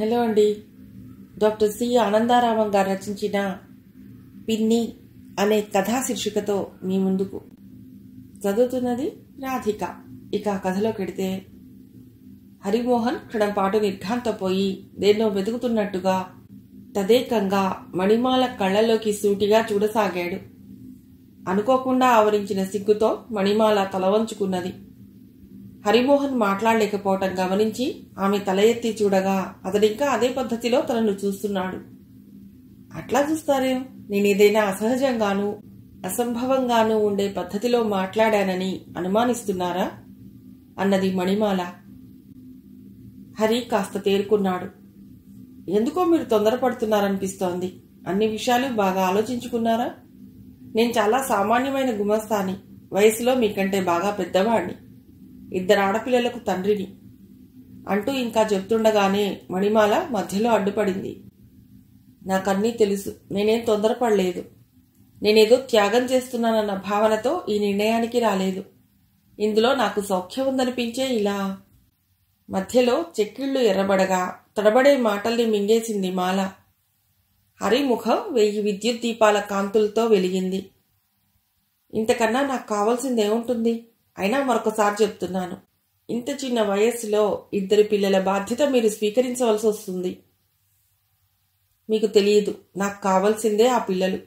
Hello అండి. Doctor C. ఆనందారామం గారు రచించిన పిన్ని అనే కథా శీర్షికతో మీ ముందుకు చదువుతున్నది రాధిక. ఇక ఆ కథలోకి వెడితే హరిమోహన్ క్షణం పాటు నిర్ఘాంతపోయి దేన్నో వెతుకుతున్నట్టుగా తదేకంగా మణిమాల కళ్ళలోకి సూటిగా చూడసాగాడు. అనుకోకుండా ఆవరించిన సిగ్గుతో మణిమాల తలవంచుకున్నది హరిమోహన్ మాట్లాడలేకపోవటం గమనించి ఆమె తల ఎత్తి చూడగా అతడింకా అదే పద్ధతిలో తనను చూస్తున్నాడు. అట్లా చూస్తారేం? నేనేదైనా అసహజంగాను అసంభవంగాను ఉండే పద్ధతిలో మాట్లాడానని అనుమానిస్తున్నారా? అన్నది మణిమాల. హరి కాస్త తేరుకున్నాడు. ఎందుకో మీరు తొందరపడుతున్నారనిపిస్తోంది. అన్ని విషయాలు బాగా ఆలోచించుకున్నారా? నేను చాలా సామాన్యమైన గుమస్తాని. వయసులో మీకంటే బాగా పెద్దవాణ్ణి. ఇద్దరు ఆడపిల్లలకు తండ్రిని అంటూ ఇంకా చెప్తుండగానే మణిమాల మధ్యలో అడ్డుపడింది. నాకన్నీ తెలుసు. నేనేం తొందరపడలేదు. నేనేదో త్యాగం చేస్తున్నానన్న భావనతో ఈ నిర్ణయానికి రాలేదు. ఇందులో నాకు సౌఖ్యం ఉందనిపించే ఇలా మధ్యలో చెక్కిళ్ళు ఎర్రబడగా తడబడే మాటల్ని మింగేసింది మాల. హరిముఖం వెయ్యి విద్యుత్ దీపాల కాంతులతో వెలిగింది. ఇంతకన్నా నాకు కావాల్సింది ఏముంటుంది అయినా మరొకసారి చెప్తున్నాను. ఇంత చిన్న వయస్సులో ఇద్దరు పిల్లల బాధ్యత మీరు స్వీకరించవలసి వస్తుంది. మీకు తెలియదు నాకు కావాల్సిందే ఆ పిల్లలు.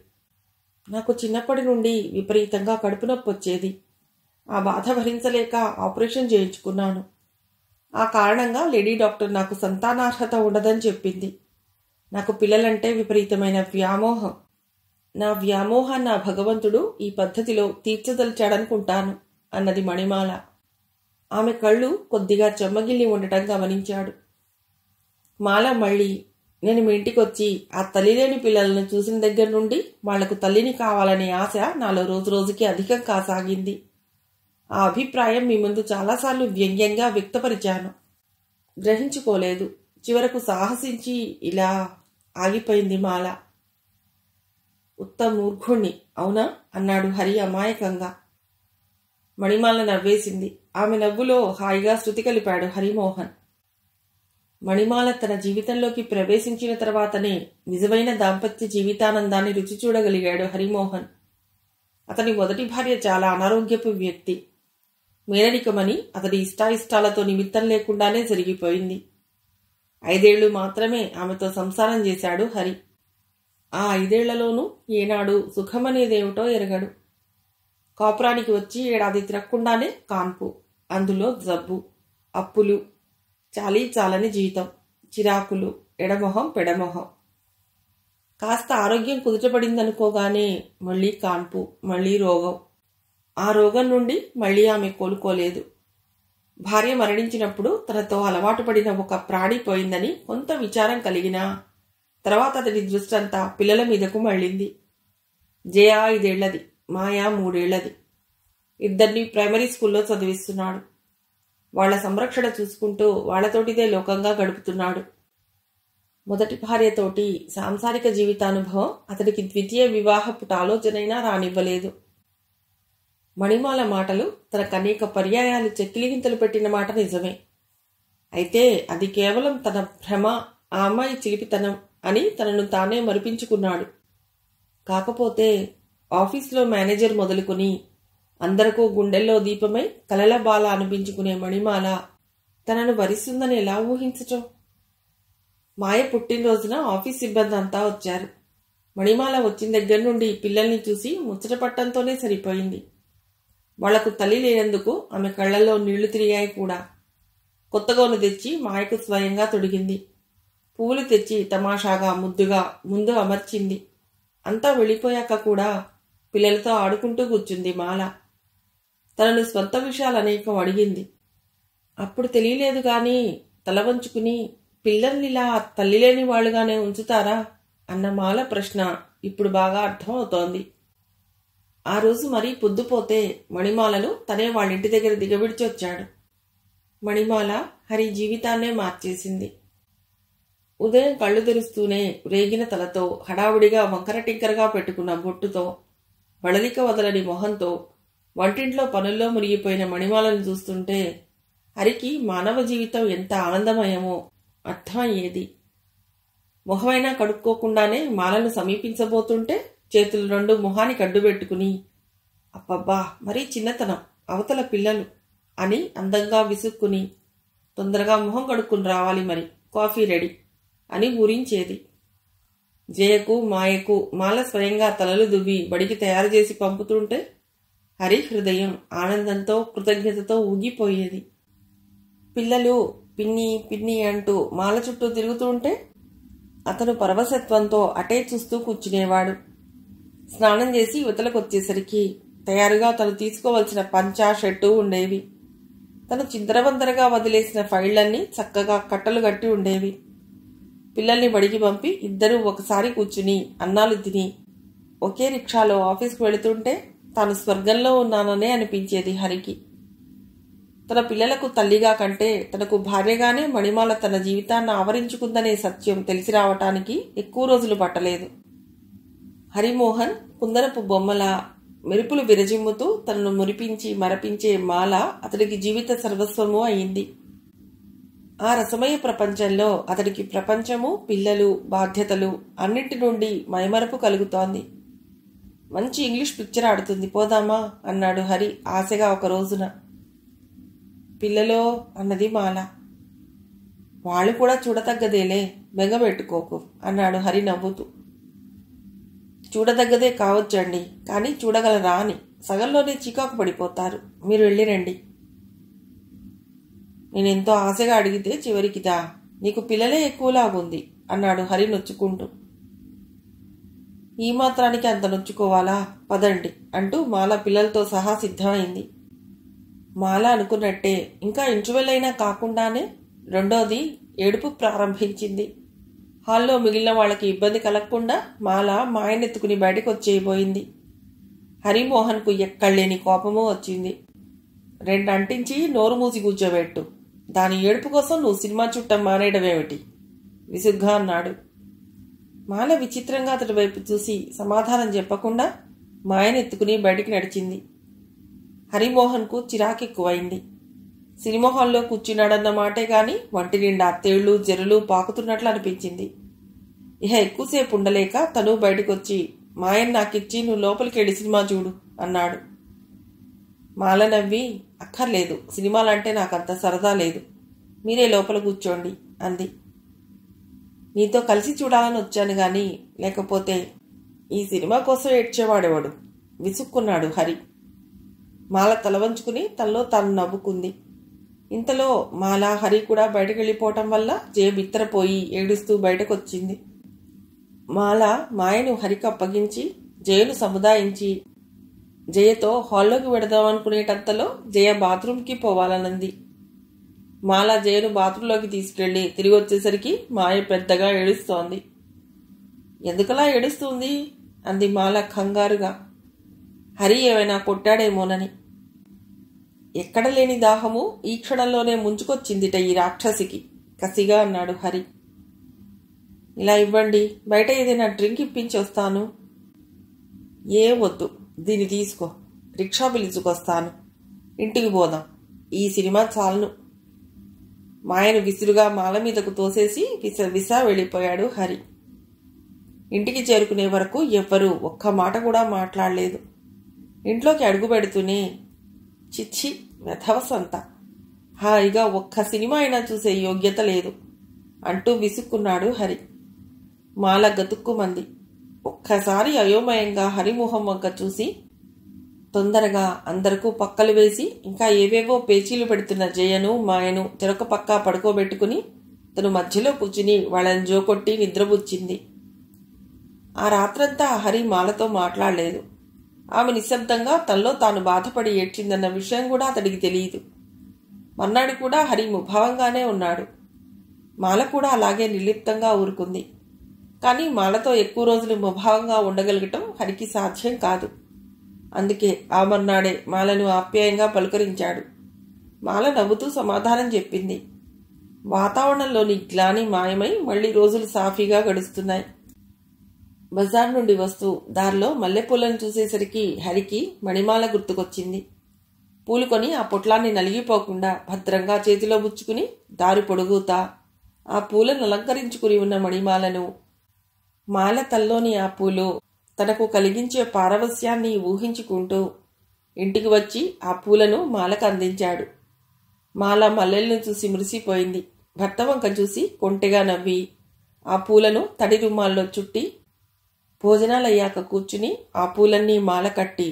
నాకు చిన్నప్పటి నుండి విపరీతంగా కడుపు నొప్పి వచ్చేది. ఆ బాధ భరించలేక ఆపరేషన్ చేయించుకున్నాను. ఆ కారణంగా లేడీ డాక్టర్ నాకు సంతానార్హత ఉండదని చెప్పింది. నాకు పిల్లలంటే విపరీతమైన వ్యామోహం. నా వ్యామోహాన్ని నా భగవంతుడు ఈ పద్ధతిలో తీర్చదలిచాడనుకుంటాను. అన్నది మణిమాల. ఆమె కళ్ళు కొద్దిగా చెమ్మగిల్లి ఉండటం గమనించాడు. మాల మళ్ళీ నేను మీ ఇంటికొచ్చి ఆ తల్లి లేని పిల్లలను చూసిన దగ్గర నుండి వాళ్ళకు తల్లిని కావాలనే ఆశ నాలో రోజు రోజుకి అధికం కాసాగింది. ఆ అభిప్రాయం మీ ముందు చాలాసార్లు వ్యంగ్యంగా వ్యక్తపరిచాను. గ్రహించుకోలేదు. చివరకు సాహసించి ఇలా ఆగిపోయింది మాల. ఉత్త మూర్ఖుణ్ణి అవునా? అన్నాడు హరి అమాయకంగా. మణిమాల నవ్వేసింది. ఆమె నవ్వులో హాయిగా శృతి కలిపాడు హరిమోహన్. మణిమాల తన జీవితంలోకి ప్రవేశించిన తర్వాతనే నిజమైన దాంపత్య జీవితానందాన్ని రుచి చూడగలిగాడు హరిమోహన్. అతని మొదటి భార్య చాలా అనారోగ్యపు వ్యక్తి. మేనరికమని అతడి ఇష్టాయిష్టాలతో నిమిత్తం లేకుండానే జరిగిపోయింది. ఐదేళ్ళు మాత్రమే ఆమెతో సంసారం చేశాడు హరి. ఆ ఐదేళ్ళలోనూ ఏనాడు సుఖమనేదేమిటో ఎరగడు. కాపురానికి వచ్చి ఏడాది తిరగకుండానే కాన్పు అందులో జబ్బు అప్పులు చాలీ చాలని జీవితం చిరాకులు ఎడమొహం పెడమొహం. కాస్త ఆరోగ్యం కుదుటపడిందనుకోగానే మళ్ళీ కాన్పు మళ్ళీ రోగం. ఆ రోగం నుండి మళ్ళీ ఆమె కోలుకోలేదు. భార్య మరణించినప్పుడు తనతో అలవాటు పడిన ఒక ప్రాణి పోయిందని కొంత విచారం కలిగినా తర్వాత అతడి దృష్టంతా పిల్లల మీదకు మళ్ళింది. జయా ఐదేళ్ళది మాయా మూడేళ్ళది ఇద్దరిని ప్రైమరీ స్కూల్లో చదివిస్తున్నాడు. వాళ్ళ సంరక్షణ చూసుకుంటూ వాళ్ళతోటిదే లోకంగా గడుపుతున్నాడు. మొదటి భార్యతోటి సాంసారిక జీవితానుభవం అతడికి ద్వితీయ వివాహపుట ఆలోచనైనా రానివ్వలేదు. మణిమాల మాటలు తనకు అనేక పర్యాయాలు చెక్కిలిగింతలు పెట్టిన మాట నిజమే. అయితే అది కేవలం తన భ్రమ ఆ అమ్మాయి చిలిపితనం అని తనను తానే మరిపించుకున్నాడు. కాకపోతే ఆఫీస్లో మేనేజర్ మొదలుకొని అందరికూ గుండెల్లో దీపమై కలల బాల అనిపించుకునే మణిమాల తనను వరిస్తుందని ఎలా ఊహించటం? మాయ పుట్టినరోజున ఆఫీస్ సిబ్బంది అంతా వచ్చారు. మణిమాల వచ్చిన దగ్గర నుండి పిల్లల్ని చూసి ముచ్చట పట్టంతోనే సరిపోయింది. వాళ్ళకు తల్లి లేనందుకు ఆమె కళ్ళల్లో నీళ్ళు తిరిగాయి కూడా. కొత్తగోను తెచ్చి మాయకు స్వయంగా తొడిగింది. పువ్వులు తెచ్చి తమాషాగా ముద్దుగా ముందు అమర్చింది. అంతా వెళ్ళిపోయాక కూడా పిల్లలతో ఆడుకుంటూ కూర్చుంది మాల. తనను స్వంత విషయాలు అనేకం అడిగింది. అప్పుడు తెలియలేదు గాని తల వంచుకుని పిల్లల్నిలా తల్లి లేని వాళ్ళుగానే ఉంచుతారా? అన్న మాల ప్రశ్న ఇప్పుడు బాగా అర్థమవుతోంది. ఆ రోజు మరీ పొద్దుపోతే మణిమాలను తనే వాళ్ళింటి దగ్గర దిగబిడిచొచ్చాడు మణిమాల హరి జీవితాన్నే మార్చేసింది. ఉదయం కళ్ళు తెరుస్తూనే రేగిన తలతో హడావుడిగా వంకర టింకరగా పెట్టుకున్న బొట్టుతో బడలిక వదలని మొహంతో వంటింట్లో పనుల్లో మునిగిపోయిన మణిమాలను చూస్తుంటే హరికి మానవ జీవితం ఎంత ఆనందమయమో అర్థమయ్యేది మొహమైనా కడుక్కోకుండానే మాలను సమీపించబోతుంటే చేతులు రెండు మొహానికి అడ్డుపెట్టుకుని అబ్బబ్బా మరీ చిన్నతనం అవతల పిల్లలు అని అందంగా విసుక్కుని తొందరగా మొహం కడుక్కుని రావాలి మరి కాఫీ రెడీ అని ఊరించేది. జయకు మాయకు మాల స్వయంగా తలలు దువ్వి బడికి తయారు చేసి పంపుతుంటే హరి హృదయం ఆనందంతో కృతజ్ఞతతో ఊగిపోయేది. పిల్లలు పిన్ని పిన్ని అంటూ మాల చుట్టూ తిరుగుతుంటే అతను పరవశత్వంతో అటే చూస్తూ కూర్చునేవాడు. స్నానం చేసి యువతలకు వచ్చేసరికి తయారుగా తను తీసుకోవలసిన పంచా షర్టు ఉండేవి. తను చిందరవందరగా వదిలేసిన ఫైళ్ళన్నీ చక్కగా కట్టలు కట్టి ఉండేవి. పిల్లల్ని బడికి పంపి ఇద్దరూ ఒకసారి కూర్చుని అన్నాలు తిని ఒకే రిక్షాలో ఆఫీస్కి వెళుతుంటే తాను స్వర్గంలో ఉన్నాననే అనిపించేది హరికి. తన పిల్లలకు తల్లిగా కంటే తనకు భార్యగానే మణిమాల తన జీవితాన్ని ఆవరించుకుందనే సత్యం తెలిసి రావటానికి ఎక్కువ రోజులు పట్టలేదు. హరిమోహన్ కుందరపు బొమ్మల మెరుపులు విరజిమ్ముతూ తనను మురిపించి మరపించే మాల అతడికి జీవిత సర్వస్వము అయింది. ఆ రసమయ ప్రపంచంలో అతడికి ప్రపంచము పిల్లలు బాధ్యతలు అన్నింటి నుండి మైమరపు కలుగుతోంది. మంచి ఇంగ్లీష్ పిక్చర్ ఆడుతుంది. పోదామా? అన్నాడు హరి ఆశగా ఒక రోజున. పిల్లలో? అన్నది మాల. వాళ్ళు కూడా చూడతగ్గదేలే. బెంగపెట్టుకోకు అన్నాడు హరి నవ్వుతూ. చూడదగ్గదే కావచ్చండి కానీ చూడగలరా అని. సగంలోనే చికాకు పడిపోతారు. మీరు వెళ్ళిరండి నేనెంతో ఆశగా అడిగితే చివరికిదా? నీకు పిల్లలే ఎక్కువలాగుంది అన్నాడు హరి నొచ్చుకుంటూ. ఈ మాత్రానికి అంత నొచ్చుకోవాలా? పదండి అంటూ మాల పిల్లలతో సహా సిద్ధమైంది. మాల అనుకున్నట్టే ఇంకా ఇంటర్వెల్ అయినా కాకుండానే రెండోది ఏడుపు ప్రారంభించింది. హాల్లో మిగిలిన వాళ్ళకి ఇబ్బంది కలగకుండా మాల మాయనెత్తుకుని బయటకు వచ్చేయబోయింది హరిమోహన్కు ఎక్కడలేని కోపమూ వచ్చింది. రెండు అంటించి నోరు మూసి కూర్చోబెట్టు. దాని ఏడుపు కోసం నువ్వు సినిమా చుట్టం మానేయడమేమిటి? విసుగ్గా అన్నాడు. మాల విచిత్రంగా అతడి వైపు చూసి సమాధానం చెప్పకుండా మాయనెత్తుకుని బయటికి నడిచింది. హరిమోహన్కు చిరాకెక్కువైంది సినిమా హాల్లో కూర్చున్నాడన్న మాటే గాని వంటి నిండా తేళ్ళు జరులు పాకుతున్నట్లు అనిపించింది. ఇహ ఎక్కువసేపు ఉండలేక తను బయటకొచ్చి మాయన్ నాకిచ్చి నువ్వు లోపలికి వెళ్ళి సినిమా చూడు అన్నాడు. మాల నవ్వి అక్కర్లేదు. సినిమాలంటే నాకు అంత సరదా లేదు. మీరే లోపల కూర్చోండి అంది. నీతో కలిసి చూడాలని వచ్చాను గాని లేకపోతే ఈ సినిమా కోసం ఏడ్చేవాడేవాడు? విసుక్కున్నాడు హరి. మాల తలవంచుకుని తనలో తాను నవ్వుకుంది. ఇంతలో మాల హరి కూడా బయటకు వెళ్ళిపోవటం వల్ల జయ బిత్తరపోయి ఏడుస్తూ బయటకొచ్చింది. మాల మాయను హరికి అప్పగించి జయను సముదాయించి జయతో హాల్లోకి వెడదామనుకునేటంతలో జయ బాత్రూంకి పోవాలనంది. మాల జయను బాత్రూంలోకి తీసుకెళ్ళి తిరిగి వచ్చేసరికి మాయ పెద్దగా ఏడుస్తోంది. ఎందుకలా ఏడుస్తుంది? అంది మాల కంగారుగా. హరి ఏమైనా కొట్టాడేమోనని. ఎక్కడ లేని దాహము ఈ క్షణంలోనే ముంచుకొచ్చిందిట ఈ రాక్షసికి కసిగా అన్నాడు హరి. ఇలా ఇవ్వండి బయట ఏదైనా డ్రింక్ ఇప్పించి వస్తాను ఏ వద్దు దీన్ని తీసుకో. రిక్షా పిలుచుకొస్తాను ఇంటికి పోదాం. ఈ సినిమా చాలును. మాయను విసురుగా మాల మీదకు తోసేసి విస విస వెళ్ళిపోయాడు హరి. ఇంటికి చేరుకునే వరకు ఎవ్వరూ ఒక్క మాట కూడా మాట్లాడలేదు. ఇంట్లోకి అడుగు పెడుతూనే చిచ్చి వ్యధవసంత హాయిగా ఒక్క సినిమా అయినా చూసే యోగ్యత లేదు అంటూ విసుక్కున్నాడు హరి. మాల గతుక్కుమంది. ఒక్కసారి అయోమయంగా హరిమోహం వంక చూసి తొందరగా అందరకు పక్కలు వేసి ఇంకా ఏవేవో పేచీలు పెడుతున్న జయను మాయను చెరొక పక్క పడుకోబెట్టుకుని తను మధ్యలో కూర్చుని వాళ్ళని జోకొట్టి నిద్రపుచ్చింది. ఆ రాత్రంతా హరి మాలతో మాట్లాడలేదు. ఆమె నిశ్శబ్దంగా తనలో తాను బాధపడి ఏడ్చిందన్న విషయం కూడా అతడికి తెలియదు. మన్నాడు కూడా హరి ముభావంగానే ఉన్నాడు. మాల కూడా అలాగే నిర్లిప్తంగా ఊరుకుంది. కానీ మాలతో ఎక్కువ రోజులు ముభావంగా ఉండగలగటం హరికి సాధ్యం కాదు. అందుకే ఆ మర్నాడే మాలను ఆప్యాయంగా పలుకరించాడు. మాల నవ్వుతూ సమాధానం చెప్పింది. వాతావరణంలోని గ్లాని మాయమై మళ్ళీ రోజులు సాఫీగా గడుస్తున్నాయి. బజార్ నుండి వస్తూ దారిలో మల్లెపూలను చూసేసరికి హరికి మణిమాల గుర్తుకొచ్చింది. పూలు కొని ఆ పొట్లాన్ని నలిగిపోకుండా భద్రంగా చేతిలో బుచ్చుకుని దారి పొడుగుతా ఆ పూలను అలంకరించుకుని ఉన్న మణిమాలను మాలతల్లోని ఆ పూలు తనకు కలిగించే పారవస్యాన్ని ఊహించుకుంటూ ఇంటికి వచ్చి ఆ పూలను మాలకు అందించాడు. మాల మల్లెల్ని చూసి మురిసిపోయింది. భర్త వంక చూసి కొంటెగా నవ్వి ఆ పూలను తడి రుమాల్లో చుట్టి భోజనాలయ్యాక కూర్చుని ఆ పూలన్నీ మాల కట్టి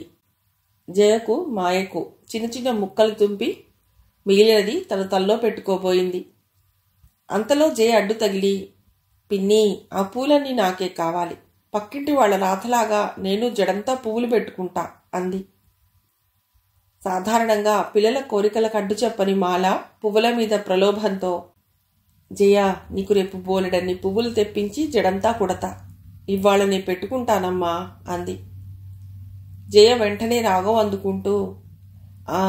జయకు మాయకు చిన్న చిన్న ముక్కలు తుంపి మిగిలినది తన తల్లో పెట్టుకోబోయింది. అంతలో జయ అడ్డు తగిలి పిన్ని ఆ పూలన్నీ నాకే కావాలి. పక్కింటి వాళ్ళ రాతలాగా నేను జడంతా పువ్వులు పెట్టుకుంటా అంది. సాధారణంగా పిల్లల కోరికలకు అడ్డు చెప్పని మాల పువ్వుల మీద ప్రలోభంతో జయ నీకు రేపు బోలెడన్ని పువ్వులు తెప్పించి జడంతా కుడతా. ఇవాళ నేను పెట్టుకుంటానమ్మా అంది. జయ వెంటనే రాగం అందుకుంటూ ఆ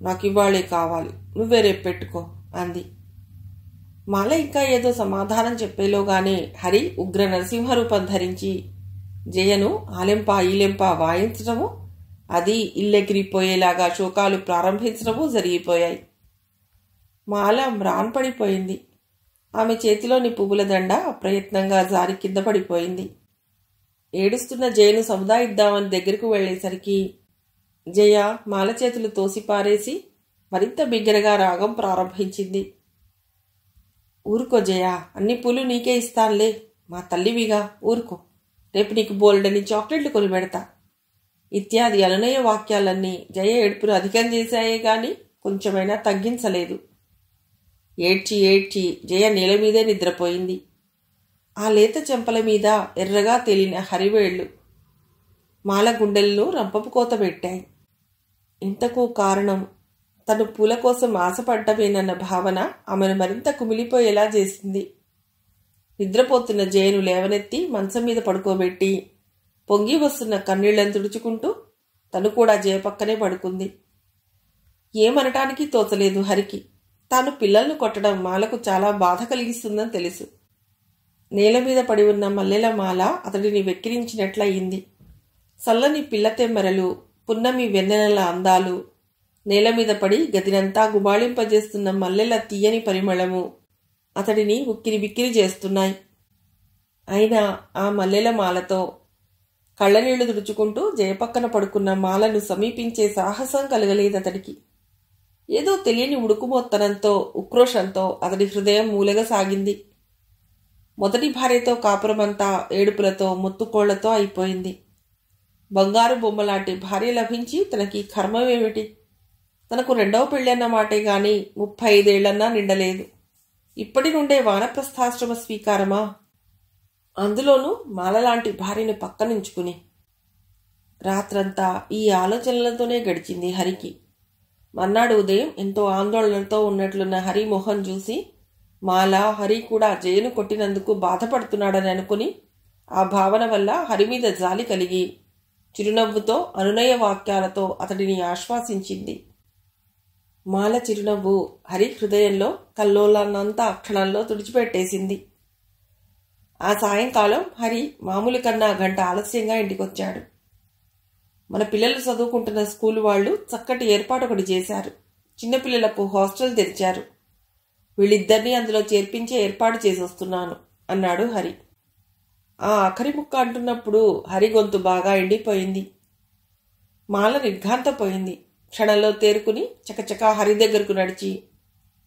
నాకు ఇవాళే కావాలి. నువ్వే రేపు పెట్టుకో అంది. మాల ఇంకా ఏదో సమాధానం చెప్పేలోగానే హరి ఉగ్ర నరసింహరూపం ధరించి జయను ఆలెంప ఈలెంపా వాయించడము అది ఇల్లెగిరిపోయేలాగా శోకాలు ప్రారంభించడము జరిగిపోయాయి. మాల మ్రాన్పడిపోయింది. ఆమె చేతిలోని పువ్వుల దండ అప్రయత్నంగా జారి కింద పడిపోయింది. ఏడుస్తున్న జయను సముదాయిద్దామని దగ్గరకు వెళ్ళేసరికి జయ మాల చేతులు తోసిపారేసి మరింత బిగ్గరగా రాగం ప్రారంభించింది. ఊరుకో జయా అన్ని పూలు నీకే ఇస్తానులే. మా తల్లివిగా ఊరుకో. రేపు నీకు బోల్డని చాక్లెట్లు కొని పెడతా. ఇత్యాది అనునయ వాక్యాలన్నీ జయ ఏడుపును అధికం చేశాయే గాని కొంచెమైనా తగ్గించలేదు. ఏడ్చి ఏడ్చి జయ నేల మీదే నిద్రపోయింది. ఆ లేత చెంపల మీద ఎర్రగా తేలిన హరివేళ్ళు మాల గుండెల్లో రంపపు కోత పెట్టాయి. ఇంతకు కారణం తను పూల కోసం ఆశపడ్డమేనన్న భావన ఆమెను మరింత కుమిలిపోయేలా చేసింది. నిద్రపోతున్న జయను లేవనెత్తి మంచం మీద పడుకోబెట్టి పొంగి వస్తున్న కన్నీళ్ళను తుడుచుకుంటూ తను కూడా జయ పక్కనే పడుకుంది. ఏమనటానికి తోచలేదు హరికి. తాను పిల్లల్ని కొట్టడం మాలకు చాలా బాధ కలిగిస్తుందని తెలుసు. నేల మీద పడి ఉన్న మల్లెల మాల అతడిని వెక్కిరించినట్లయింది. సల్లని పిల్ల తెమ్మెరలు పున్నమి వెన్నెలల అందాలు నేల మీద పడి గదినంతా గుబాళింపజేస్తున్న మల్లెల తీయని పరిమళము అతడిని ఉక్కిరి బిక్కిరి చేస్తున్నాయి. అయినా ఆ మల్లెల మాలతో కళ్ళనీళ్ళు తుడుచుకుంటూ జయపక్కన పడుకున్న మాలను సమీపించే సాహసం కలగలేదు అతడికి. ఏదో తెలియని ఉడుకుమొత్తనంతో ఉక్రోషంతో అతడి హృదయం మూలగా సాగింది మొదటి భార్యతో కాపురమంతా ఏడుపులతో ముత్తుకోళ్ళతో అయిపోయింది. బంగారు బొమ్మలాంటి భార్య లభించి తనకి కర్మమేమిటి? తనకు రెండవ పెళ్ళన్న మాటే గాని ముప్పై ఐదేళ్ళన్నా నిండలేదు. ఇప్పటి నుండే వానప్రస్థాశ్రమ స్వీకారమా? అందులోనూ మాలలాంటి భార్యను పక్కనుంచుకుని. రాత్రంతా ఈ ఆలోచనలతోనే గడిచింది హరికి. మర్నాడు ఉదయం ఎంతో ఆందోళనతో ఉన్నట్లున్న హరి మొహం చూసి మాల హరి కూడా జయను కొట్టినందుకు బాధపడుతున్నాడని అనుకుని ఆ భావన వల్ల హరి మీద జాలి కలిగి చిరునవ్వుతో అనునయ వాక్యాలతో అతడిని ఆశ్వాసించింది. మాల చిరునవ్వు హరి హృదయంలో కల్లోలాన్నంతా క్షణంలో తుడిచిపెట్టేసింది. ఆ సాయంకాలం హరి మామూలు కన్నా గంట ఆలస్యంగా ఇంటికొచ్చాడు. మన పిల్లలు చదువుకుంటున్న స్కూల్ వాళ్ళు చక్కటి ఏర్పాటు ఒకటి చేశారు. చిన్నపిల్లలకు హాస్టల్ తెరిచారు. వీళ్ళిద్దరినీ అందులో చేర్పించే ఏర్పాటు చేసొస్తున్నాను అన్నాడు హరి. ఆ ఆఖరి ముక్క అంటున్నప్పుడు హరి గొంతు బాగా ఎండిపోయింది. మాల నిర్ఘాంతపోయింది. క్షణంలో తేరుకుని చకచకా హరి దగ్గరకు నడిచి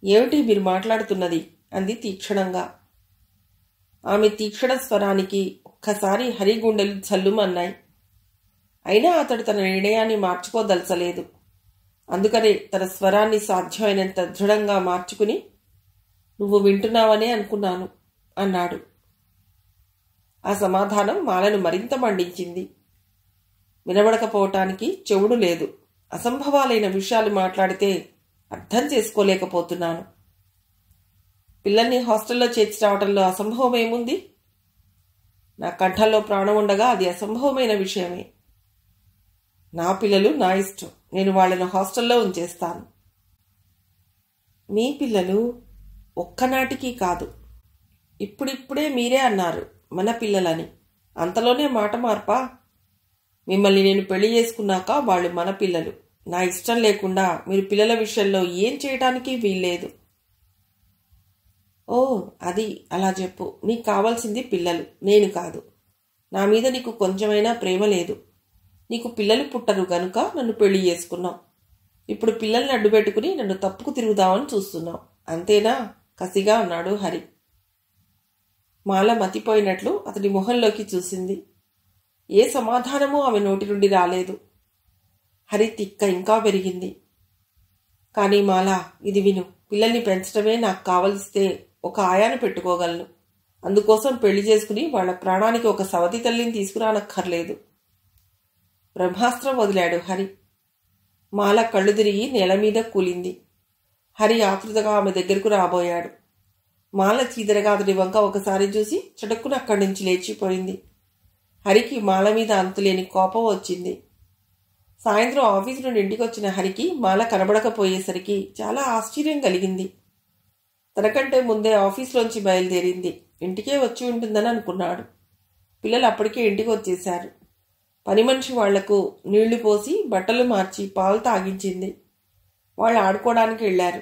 ఏమిటి మీరు మాట్లాడుతున్నది? అంది తీక్షణంగా. ఆమె తీక్షణ స్వరానికి ఒక్కసారి హరి గుండెలు చల్లుమన్నాయి అయినా అతడు తన నిర్ణయాన్ని మార్చుకోదలచలేదు. అందుకనే తన స్వరాన్ని సాధ్యమైనంత దృఢంగా మార్చుకుని నువ్వు వింటున్నావనే అనుకున్నాను అన్నాడు. ఆ సమాధానం మాలను మరింత మండించింది. వినబడకపోవటానికి చెవుడు లేదు. అసంభవాలైన విషయాలు మాట్లాడితే అర్థం చేసుకోలేకపోతున్నాను. పిల్లల్ని హాస్టల్లో చేర్చి రావడంలో అసంభవం ఏముంది? నా కంఠంలో ప్రాణం ఉండగా అది అసంభవమైన విషయమే. నా పిల్లలు నా ఇష్టం. నేను వాళ్ళను హాస్టల్లో ఉంచేస్తాను. మీ పిల్లలు ఒక్కనాటికి కాదు. ఇప్పుడిప్పుడే మీరే అన్నారు మన పిల్లలని. అంతలోనే మాట మార్పా? మిమ్మల్ని నేను పెళ్ళి చేసుకున్నాక వాళ్ళు మన పిల్లలు. నా ఇష్టం లేకుండా మీరు పిల్లల విషయంలో ఏం చేయటానికి వీల్లేదు. ఓ అది అలా చెప్పు. నీకు కావాల్సింది పిల్లలు నేను కాదు. నా మీద నీకు కొంచెమైనా ప్రేమ లేదు. నీకు పిల్లలు పుట్టరు గనుక నన్ను పెళ్ళి చేసుకున్నావు. ఇప్పుడు పిల్లల్ని అడ్డుపెట్టుకుని నన్ను తప్పుకు తిరుగుదామని చూస్తున్నావు. అంతేనా? కసిగా అన్నాడు హరి. మాల మతిపోయినట్లు అతడి మొహంలోకి చూసింది. ఏ సమాధానమూ ఆమె నోటి నుండి రాలేదు. హరి తిక్క ఇంకా పెరిగింది. కానీ మాల ఇది విను. పిల్లల్ని పెంచడమే నాకు కావలిస్తే ఒక ఆయాను పెట్టుకోగలను. అందుకోసం పెళ్ళి చేసుకుని వాళ్ళ ప్రాణానికి ఒక సవతి తల్లిని తీసుకురానక్కర్లేదు. బ్రహ్మాస్త్రం వదిలాడు హరి. మాల కళ్ళు తిరిగి నేల మీద కూలింది. హరి ఆతృతగా ఆమె దగ్గరకు రాబోయాడు. మాల చీదరగా అతడి వంక ఒకసారి చూసి చటుక్కున అక్కడి నుంచి లేచిపోయింది. హరికి మాల మీద అంతులేని కోపం వచ్చింది. సాయంత్రం ఆఫీసు నుండి ఇంటికి వచ్చిన హరికి మాల కనబడకపోయేసరికి చాలా ఆశ్చర్యం కలిగింది. తనకంటే ముందే ఆఫీస్లోంచి బయలుదేరింది. ఇంటికే వచ్చి ఉంటుందని అనుకున్నాడు. పిల్లలు అప్పటికే ఇంటికి వచ్చేశారు. పని మనిషి వాళ్ళకు నీళ్ళు పోసి బట్టలు మార్చి పాలు తాగించింది. వాళ్ళు ఆడుకోవడానికి వెళ్ళారు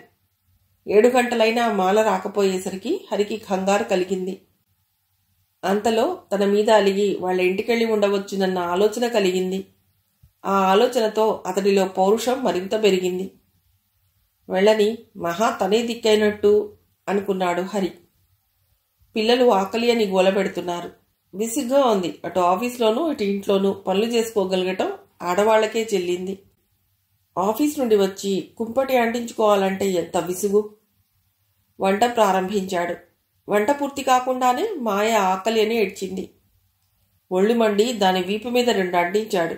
ఏడు గంటలైనా మాల రాకపోయేసరికి హరికి కంగారు కలిగింది. అంతలో తన మీద అలిగి వాళ్ళ ఇంటికెళ్ళి ఉండవచ్చునన్న ఆలోచన కలిగింది. ఆ ఆలోచనతో అతడిలో పౌరుషం మరింత పెరిగింది. వెళ్ళని మహా తనే దిక్కైనట్టు అనుకున్నాడు హరి. పిల్లలు ఆకలి అని గోలపెడుతున్నారు. విసిగ్గా ఉంది. అటు ఆఫీస్లోనూ ఇటు ఇంట్లోనూ పనులు చేసుకోగలగటం ఆడవాళ్ళకే చెల్లింది. ఆఫీస్ నుండి వచ్చి కుంపటి అంటించుకోవాలంటే ఎంత విసుగు! వంట ప్రారంభించాడు. వంట పూర్తి కాకుండానే మాయ ఆకలి అని ఏడ్చింది. ఒళ్ళు మండి దాని వీపు మీద రెండు అంటించాడు.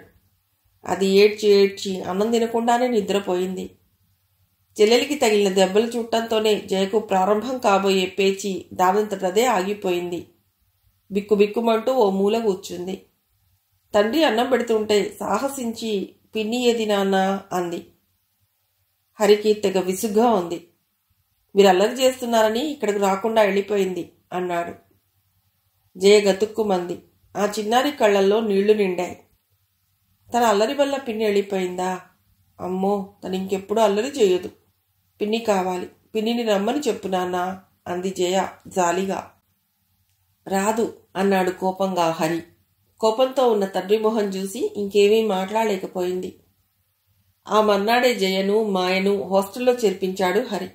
అది ఏడ్చి ఏడ్చి అన్నం తినకుండానే నిద్రపోయింది. చెల్లెలికి తగిలిన దెబ్బలు చుట్టంతోనే జయకు ప్రారంభం కాబోయే పేచి దానంతటదే ఆగిపోయింది. బిక్కు బిక్కుమంటూ ఓ మూల కూర్చుంది. తండ్రి అన్నం పెడుతుంటే సాహసించి పిన్ని ఏది నాన్న? అంది. హరికి తెగ విసుగ్గా ఉంది. మీరు అల్లరి చేస్తున్నారని ఇక్కడికి రాకుండా వెళ్ళిపోయింది అన్నాడు. జయ గతుక్కుమంది. ఆ చిన్నారి కళ్ళల్లో నీళ్ళు నిండాయి. తన అల్లరి వల్ల పిన్ని వెళ్ళిపోయిందా అమ్మో తను ఇంకెప్పుడు అల్లరి చేయదు. పిన్ని కావాలి. పిన్నిని రమ్మని చెప్పు నాన్న అంది జయ జాలిగా. రాదు అన్నాడు కోపంగా హరి. కోపంతో ఉన్న తండ్రి మొహం చూసి ఇంకేమీ మాట్లాడలేకపోయింది. ఆ మర్నాడే జయను మాయను హాస్టల్లో చేర్పించాడు హరి.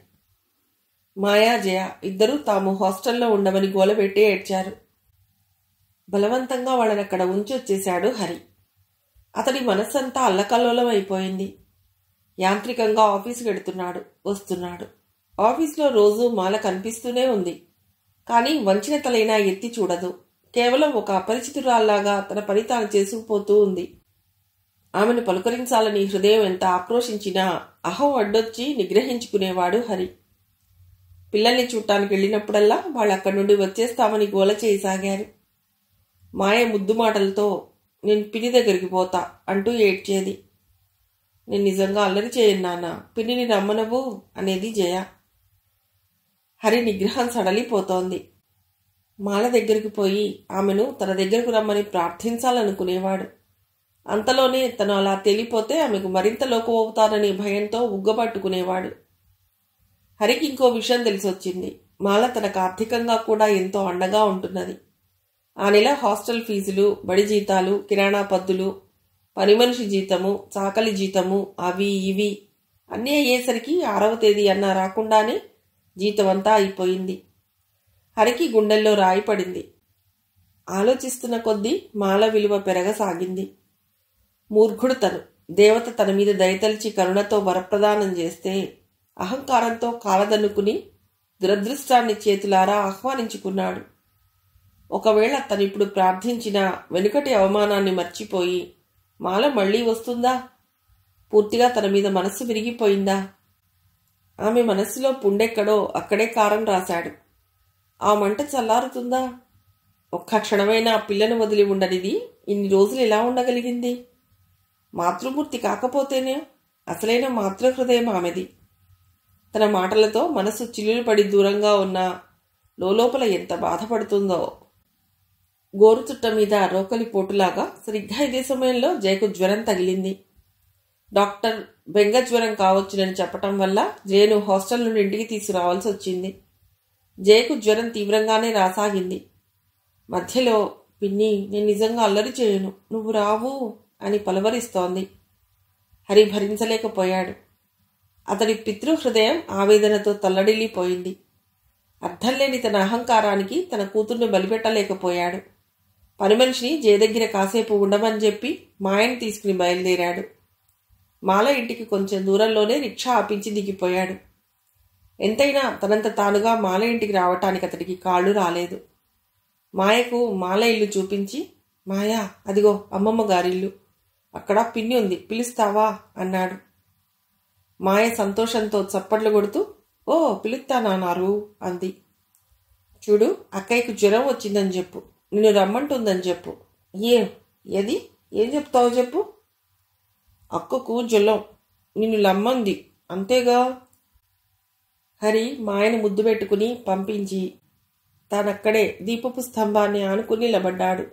మాయా జయ ఇద్దరూ తాము హాస్టల్లో ఉండమని గోలపెట్టి ఏడ్చారు. బలవంతంగా వాళ్ళని అక్కడ ఉంచి వచ్చేశాడు హరి. అతడి మనస్సంతా అల్లకల్లోలం అయిపోయింది. యాంత్రికంగా ఆఫీసుకి వెడుతున్నాడు వస్తున్నాడు. ఆఫీస్లో రోజు మాల కనిపిస్తూనే ఉంది. కానీ వంచిన తలైనా ఎత్తి చూడదు. కేవలం ఒక అపరిచితురాల్లాగా తన పని తాను చేసుకుపోతూ ఉంది. ఆమెను పలుకరించాలని హృదయం ఎంత ఆక్రోశించినా అహం అడ్డొచ్చి నిగ్రహించుకునేవాడు హరి. పిల్లల్ని చూడటానికి వెళ్ళినప్పుడల్లా వాళ్ళు అక్కడి నుండి వచ్చేస్తామని గోల చేయసాగారు మాయ ముద్దు మాటలతో నేను పిన్ని దగ్గరికి పోతా అంటూ ఏడ్చేది. నేను నిజంగా అల్లరి చేయను నాన్న పిన్నిని రమ్మనవు అనేది జయ. హరి నిగ్రహం సడలిపోతోంది. మాల దగ్గరికి పోయి ఆమెను తన దగ్గరకు రమ్మని ప్రార్థించాలనుకునేవాడు. అంతలోనే తను అలా తేలిపోతే ఆమెకు మరింత లోకమవుతాననే భయంతో ఉగ్గబట్టుకునేవాడు. హరికి ఇంకో విషయం తెలిసొచ్చింది. మాల తనకు ఆర్థికంగా కూడా ఎంతో అండగా ఉంటున్నది. ఆ నెల హాస్టల్ ఫీజులు బడి జీతాలు కిరాణా పద్దులు పని మనిషి జీతము చాకలి జీతము అవి ఇవి అన్నీ అయ్యేసరికి ఆరవ తేదీ అన్నా రాకుండానే జీతమంతా అయిపోయింది. హరికి గుండెల్లో రాయి పడింది. ఆలోచిస్తున్న కొద్దీ మాల విలువ పెరగసాగింది. మూర్ఖుడు తను. దేవత తన మీద దయతలిచి కరుణతో వరప్రదానం చేస్తే అహంకారంతో కాలదన్నుకుని దురదృష్టాన్ని చేతులారా ఆహ్వానించుకున్నాడు. ఒకవేళ తనిప్పుడు ప్రార్థించిన వెనుకటి అవమానాన్ని మర్చిపోయి మాల మళ్ళీ వస్తుందా? పూర్తిగా తన మీద మనస్సు విరిగిపోయిందా? ఆమె మనస్సులో పుండెక్కడో అక్కడే కారం రాశాడు. ఆ మంట చల్లారుతుందా? ఒక్క క్షణమైనా పిల్లను వదిలి ఉండనిది ఇన్ని రోజులు ఎలా ఉండగలిగింది? మాతృమూర్తి కాకపోతేనే అసలైన మాతృహృదయం ఆమెది. తన మాటలతో మనసు చిల్లులు పడి దూరంగా ఉన్న లోపల ఎంత బాధపడుతుందో గోరుచుట్ట మీద రోకలి పోటులాగా సరిగ్గా ఇదే సమయంలో జయకు జ్వరం తగిలింది. డాక్టర్ బెంగ జ్వరం కావచ్చునని చెప్పటం వల్ల జయను హాస్టల్ నుండి ఇంటికి తీసుకురావాల్సి వచ్చింది. జయకు జ్వరం తీవ్రంగానే రాసాగింది. మధ్యలో పిన్ని నేను నిజంగా అల్లరి చేయను. నువ్వు రావు అని పలవరిస్తోంది. హరి భరించలేకపోయాడు. అతడి పితృహృదయం ఆవేదనతో తల్లడిల్లిపోయింది. అర్థం లేని తన అహంకారానికి తన కూతుర్ని బలిపెట్టలేకపోయాడు. పనిమనిషిని జయ దగ్గర కాసేపు ఉండమని చెప్పి మాయని తీసుకుని బయలుదేరాడు. మాల ఇంటికి కొంచెం దూరంలోనే రిక్షా ఆపించి దిగిపోయాడు. ఎంతైనా తనంత తానుగా మాల ఇంటికి రావటానికి అతడికి కాళ్ళు రాలేదు. మాయకు మాల ఇల్లు చూపించి మాయా అదిగో అమ్మమ్మ గారిల్లు. అక్కడ పిన్ని ఉంది పిలుస్తావా? అన్నాడు. మాయ సంతోషంతో చప్పట్లు కొడుతూ ఓ పిలుస్తానన్నారు అంది. చూడు అక్కయ్యకు జ్వరం వచ్చిందని చెప్పు. నిన్ను రమ్మంటుందని చెప్పు. ఏం? ఏది? ఏం చెప్తావు చెప్పు. అక్కకు జలం. నిన్ను లమ్మంది అంతేగా? హరి మాయను ముద్దు పెట్టుకుని పంపించి తానక్కడే దీపపు స్తంభాన్ని ఆనుకుని నిలబడ్డాడు.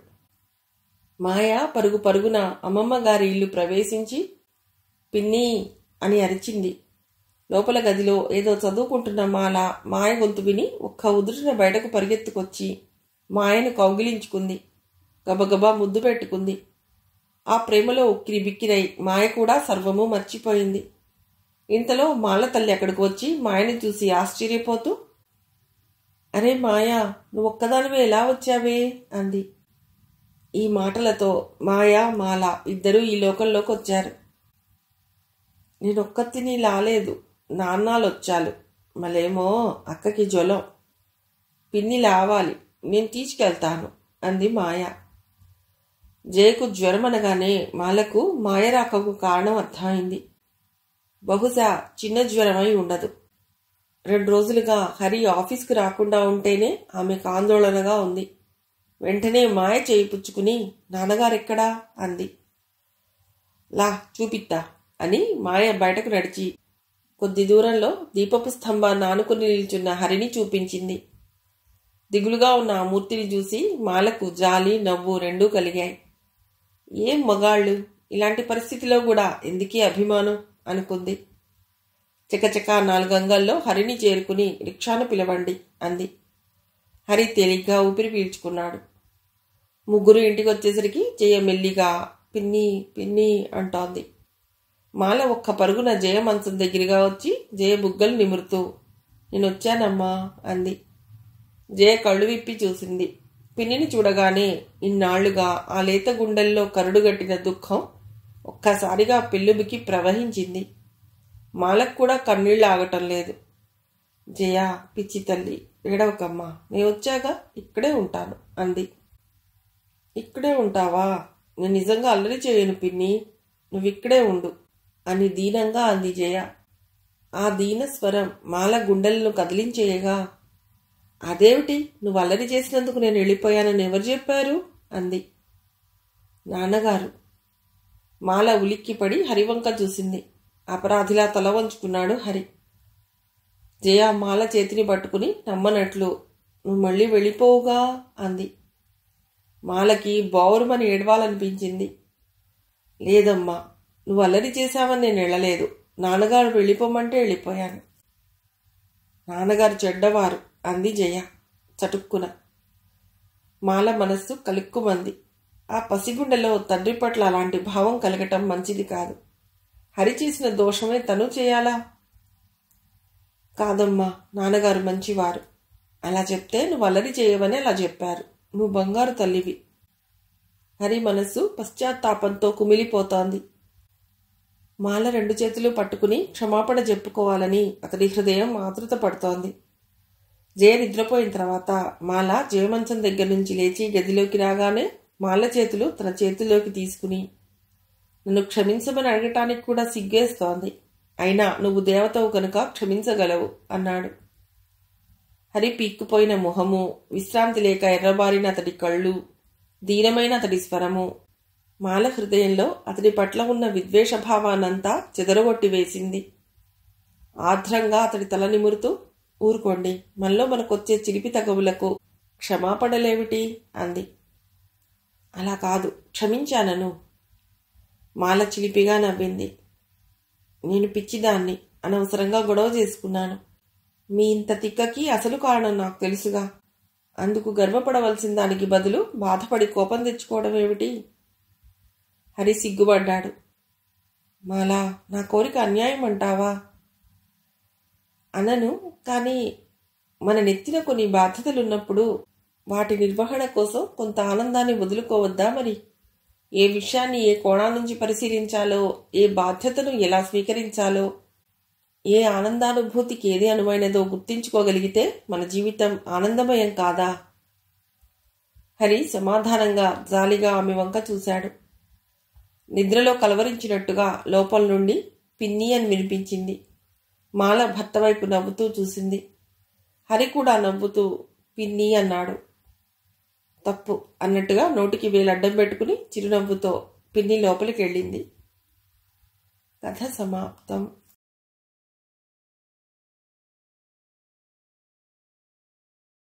మాయ పరుగు పరుగున అమ్మమ్మ గారి ఇల్లు ప్రవేశించి పిన్ని అని అరిచింది. లోపల గదిలో ఏదో చదువుకుంటున్న మాల మాయ గొంతు విని ఒక్క ఉదుటిన బయటకు పరిగెత్తుకొచ్చి మా ఆయన కౌగిలించుకుంది. గబగబా ముద్దు పెట్టుకుంది. ఆ ప్రేమలో ఉక్కిరి బిక్కిరై మాయ కూడా సర్వము మర్చిపోయింది. ఇంతలో మాల తల్లి అక్కడికి వచ్చి మాయని చూసి ఆశ్చర్యపోతూ అరే మాయా నువ్వు ఒక్కదానివే ఎలా వచ్చావే? అంది. ఈ మాటలతో మాయా మాల ఇద్దరూ ఈ లోకంలోకి వచ్చారు నేనొక్కతిని లాలేదు నాన్నాలు వచ్చాలు మళ్ళేమో అక్కకి జ్వలం. పిన్ని లావాలి. నేను తీసుకెళ్తాను అంది మాయ. జయకు జ్వరం అనగానే మాలకు మాయ రాకకు కారణం అర్థమైంది. బహుశా చిన్న జ్వరమై ఉండదు. రెండు రోజులుగా హరి ఆఫీస్కి రాకుండా ఉంటేనే ఆమెకు ఆందోళనగా ఉంది. వెంటనే మాయ చేయిపుచ్చుకుని నాన్నగారెక్కడా? అంది. లా చూపిత్తా అని మాయ బయటకు నడిచి కొద్ది దూరంలో దీపపు స్తంభాన్ని ఆనుకుని నిల్చున్న హరిని చూపించింది. దిగులుగా ఉన్న ఆ మూర్తిని చూసి మాలకు జాలి నవ్వు రెండూ కలిగాయి. ఏం మగాళ్ళు? ఇలాంటి పరిస్థితిలో కూడా ఎందుకీ అభిమానం? అనుకుంది. చకచక నాలుగంగల్లో హరిని చేరుకుని రిక్షాను పిలవండి అంది. హరి తేలిగ్గా ఊపిరి పీల్చుకున్నాడు. ముగ్గురు ఇంటికి వచ్చేసరికి జయ మెల్లిగా పిన్ని పిన్ని అంటోంది. మాల ఒక్క పరుగున జయ మంచం దగ్గరగా వచ్చి జయ బుగ్గలు నిమురుతూ నేను వచ్చానమ్మా అంది. జయ కళ్ళు విప్పి చూసింది. పిన్నిని చూడగానే ఇన్నాళ్ళుగా ఆ లేత గుండెల్లో కరుడుగట్టిన దుఃఖం ఒక్కసారిగా పెళ్ళుబికి ప్రవహించింది. మాలకు కూడా కన్నీళ్ళు ఆగటం లేదు. జయ పిచ్చి తల్లి ఏడవకమ్మా నేను వచ్చాక ఇక్కడే ఉంటాను అంది. ఇక్కడే ఉంటావా? నేను నిజంగా అల్లరి చేయను పిన్ని నువ్వు ఇక్కడే ఉండు అని దీనంగా అంది జయ. ఆ దీన స్వరం మాల గుండెలను కదిలించేయగా అదేమిటి? నువ్వు అల్లరి చేసినందుకు నేను వెళ్ళిపోయానని ఎవరు చెప్పారు? అంది. నాన్నగారు. మాల ఉలిక్కిపడి హరివంక చూసింది. అపరాధిలా తల వంచుకున్నాడు హరి. జయ మాల చేతిని పట్టుకుని నమ్మనట్లు నువ్వు మళ్ళీ వెళ్ళిపోవుగా అంది. మాలకి బౌరుమని ఏడవాలనిపించింది. లేదమ్మా నువ్వు అల్లరి చేశావని నేను వెళ్ళలేదు. నాన్నగారు వెళ్ళిపోమంటే వెళ్ళిపోయాను నాన్నగారు చెడ్డవారు. అంది జయ చటుక్కున. మాల మనస్సు కలుక్కుమంది. ఆ పసిగుండెలో తండ్రి పట్ల అలాంటి భావం కలగటం మంచిది కాదు. హరి చేసిన దోషమే తను చేయాలా? కాదమ్మా నాన్నగారు మంచివారు. అలా చెప్తే నువ్వు అల్లరి చేయవని అలా చెప్పారు. నువ్వు బంగారు తల్లివి. హరి మనస్సు పశ్చాత్తాపంతో కుమిలిపోతోంది. మాల రెండు చేతులు పట్టుకుని క్షమాపణ చెప్పుకోవాలని అతడి హృదయం ఆతృత పడుతోంది జయ నిద్రపోయిన తర్వాత మాల జయమంచం దగ్గర నుంచి లేచి గదిలోకి రాగానే మాల చేతులు తన చేతుల్లోకి తీసుకుని నన్ను క్షమించమని అడగటానికి కూడా సిగ్గేస్తోంది. అయినా నువ్వు దేవతవు కనుక క్షమించగలవు అన్నాడు. హరి పీక్కుపోయిన మొహము విశ్రాంతి లేక ఎర్రబారిన అతడి కళ్ళు దీనమైన అతడి స్వరము మాల హృదయంలో అతడి పట్ల ఉన్న విద్వేషభావానంతా చెదరగొట్టి వేసింది ఆర్ద్రంగా అతడి తల నిమురుతూ ఊరుకోండి. మనలో మనకొచ్చే చిలిపి తగవులకు క్షమాపడలేమిటి అంది. అలా కాదు. క్షమించానను. మాల చిలిపిగా నవ్వింది. నేను పిచ్చిదాన్ని. అనవసరంగా గొడవ చేసుకున్నాను. మీ ఇంత తిక్కకి అసలు కారణం నాకు తెలుసుగా. అందుకు గర్వపడవలసిన దానికి బదులు బాధపడి కోపం తెచ్చుకోవడం ఏమిటి హరి సిగ్గుపడ్డాడు. మాలా నా కోరిక అన్యాయం అంటావా అనను కానీ మన నెత్తిన కొన్ని బాధ్యతలున్నప్పుడు వాటి నిర్వహణ కోసం కొంత ఆనందాన్ని వదులుకోవద్దా మరి? ఏ విషయాన్ని ఏ కోణా నుంచి పరిశీలించాలో ఏ బాధ్యతను ఎలా స్వీకరించాలో ఏ ఆనందానుభూతికి ఏది అనువైనదో గుర్తించుకోగలిగితే మన జీవితం ఆనందమయం కాదా? హరి సమాధానంగా జాలిగా ఆమె వంక చూశాడు. నిద్రలో కలవరించినట్టుగా లోపల నుండి పిన్ని అని వినిపించింది. మాల భర్త వైపు నవ్వుతూ చూసింది. హరి కూడా నవ్వుతూ పిన్ని అన్నాడు. తప్పు అన్నట్టుగా నోటికి వేలు అడ్డం పెట్టుకుని చిరునవ్వుతో పిన్ని లోపలికి వెళ్ళింది కథ సమాప్తం.